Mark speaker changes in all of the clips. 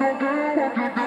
Speaker 1: Yeah.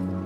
Speaker 1: Mm-hmm.